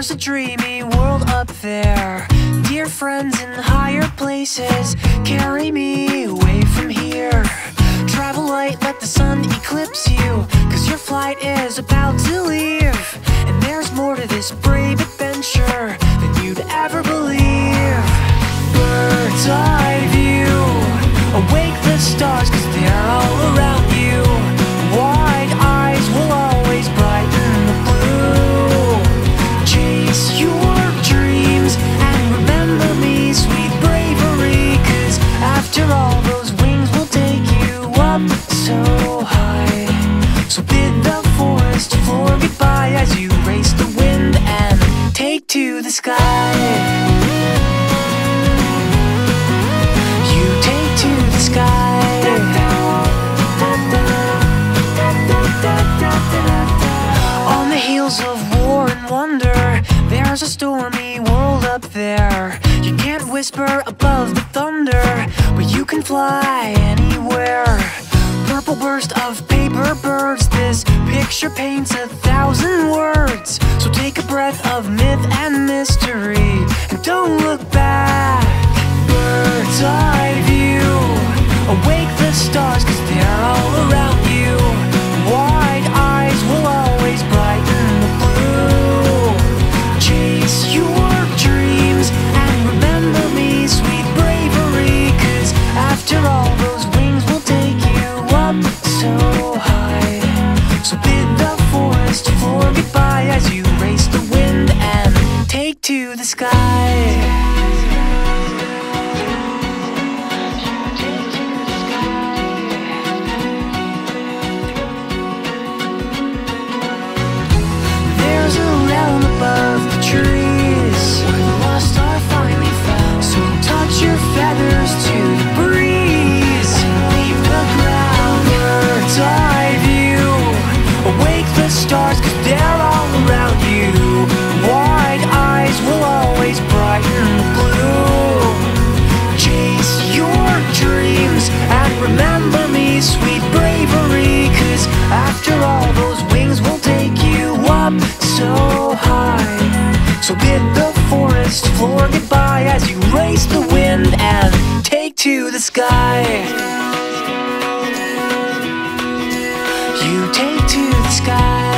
There's a dreamy world up there. Dear friends in higher places Carry me away from here. Travel light, let the sun eclipse you Cause your flight is about to leave. And there's more to this brave there's a stormy world up there. You can't whisper above the thunder, but you can fly anywhere. Purple burst of paper birds, this picture paints a thousand words. So take a breath of myth and mystery, and don't look back. To the sky. So bid the forest floor goodbye as you race the wind and take to the sky. You take to the sky.